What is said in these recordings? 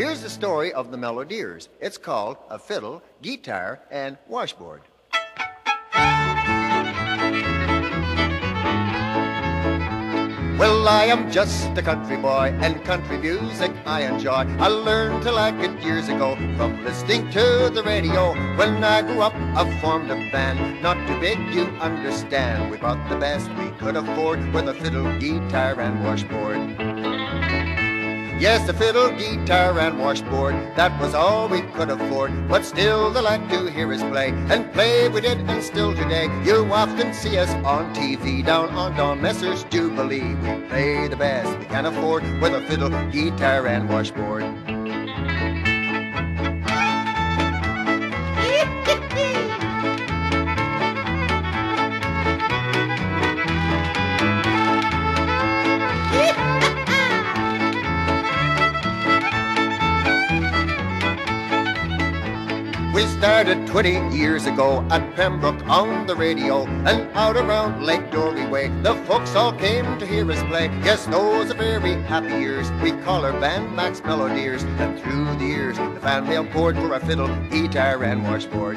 here's the story of the Melodiers. It's called A Fiddle, Guitar, and Washboard. Well, I am just a country boy, and country music I enjoy. I learned to like it years ago from listening to the radio. When I grew up, I formed a band, not too big, you understand. We bought the best we could afford with a fiddle, guitar, and washboard. Yes, a fiddle, guitar, and washboard, that was all we could afford. But still, the like to hear us play, and play we did, and still today. You often see us on TV down on Don Messer's Jubilee. We play the best we can afford with a fiddle, guitar, and washboard. We started 20 years ago at Pembroke on the radio and out around Lake Doré Way. The folks all came to hear us play. Yes, those are very happy years. We call our band Mac's Melodiers. And through the years, the fan mail poured for our fiddle, guitar, and washboard.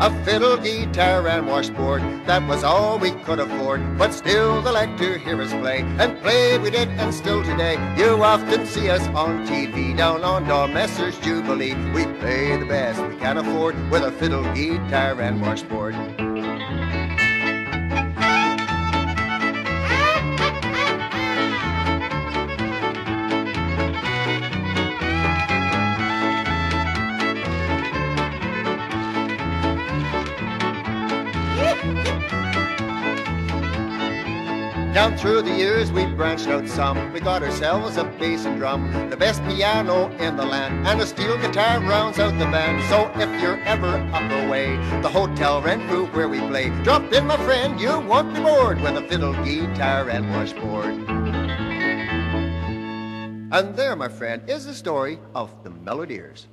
A fiddle, guitar, and washboard, that was all we could afford. But still, they like to hear us play, and play we did, and still today. You often see us on TV down on Don Messer's Jubilee. We play the best we can afford with a fiddle, guitar, and washboard. Down through the years we branched out some. We got ourselves a bass and drum, the best piano in the land, and a steel guitar rounds out the band. So if you're ever up our way, the hotel Renfrew where we play, drop in, my friend, you won't be bored with a fiddle, guitar, and washboard. And there, my friend, is the story of the Melodiers.